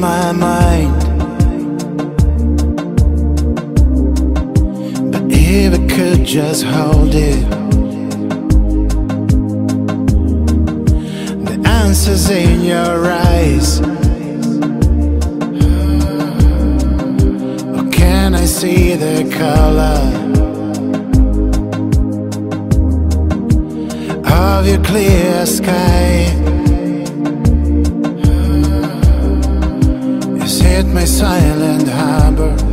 my mind. But if I could just hold it, the answers in your eyes. Or can I see the color of your clear sky? Is it my silent harbor?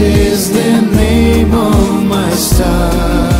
Is the name of my star.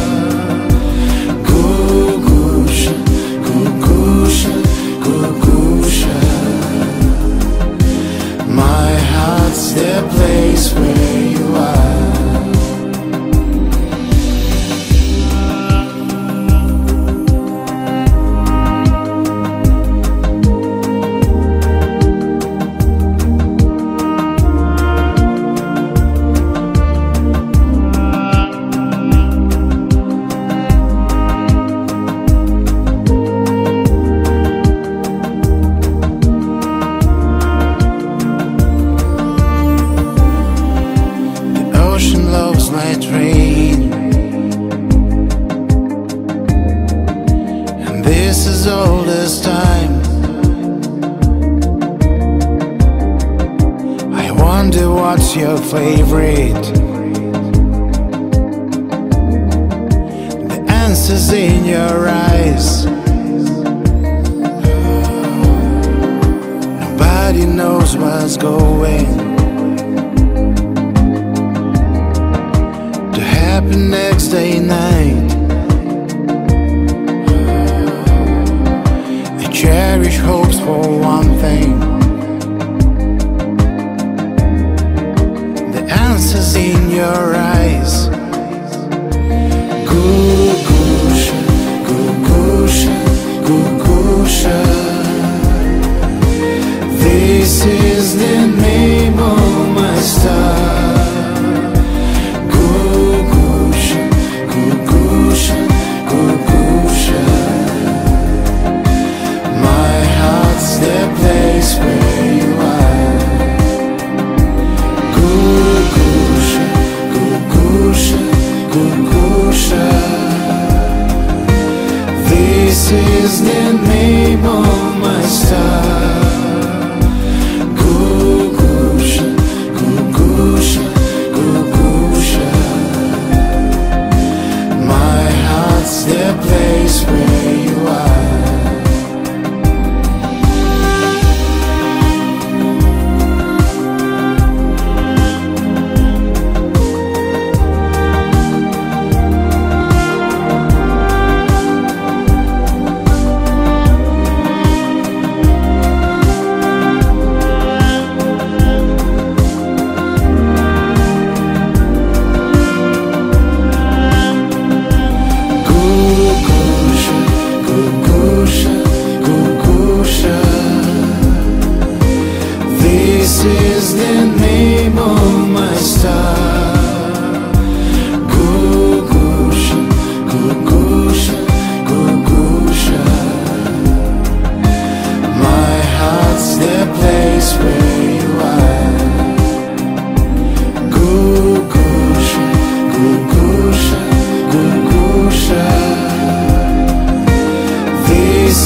This is all this time. I wonder what's your favorite. The answers in your eyes. Nobody knows what's going. to happen next day night. This is the name of my star.